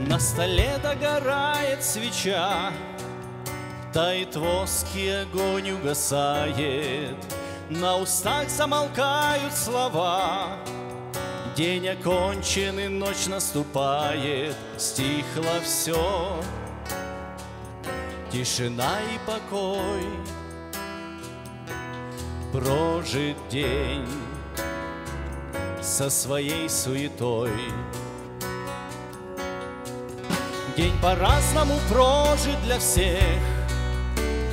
На столе догорает свеча, Тает воск и огонь угасает, На устах замолкают слова. День окончен и ночь наступает, Стихло все, тишина и покой. Прожит день со своей суетой. День по-разному прожит для всех,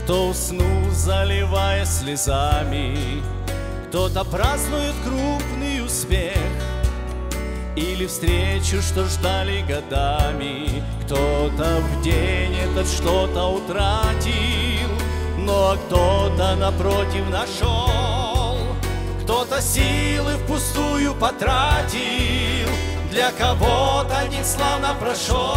Кто уснул, заливая слезами, Кто-то празднует крупный успех Или встречу, что ждали годами, Кто-то в день этот что-то утратил, а кто-то напротив нашел, Кто-то силы впустую потратил, Для кого-то день славно прошел.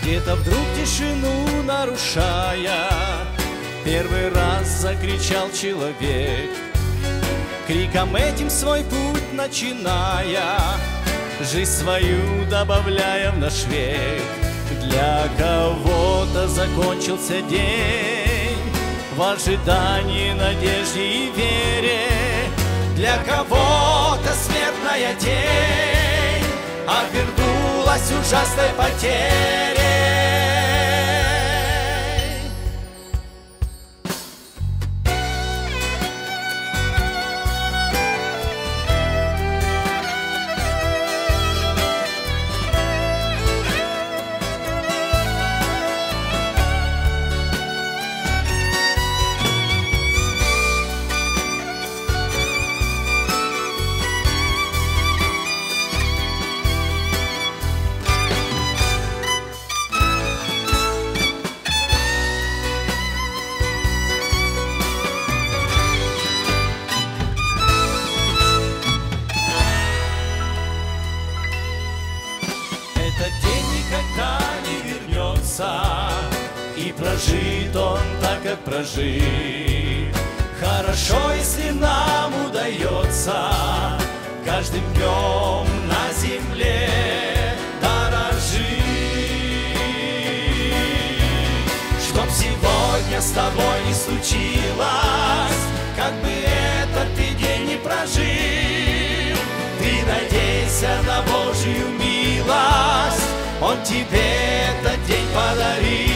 Где-то вдруг тишину нарушая Первый раз закричал человек Криком этим свой путь начиная Жизнь свою добавляя в наш век. Для кого-то закончился день В ожидании, надежде и вере. Для кого-то смертная день Обернулась ужасной потерей Этот день никогда не вернется. И прожит он так, как прожит. Хорошо, если нам удается Каждым днем на земле дорожить. Чтоб сегодня с тобой не случилось тебе этот день подарил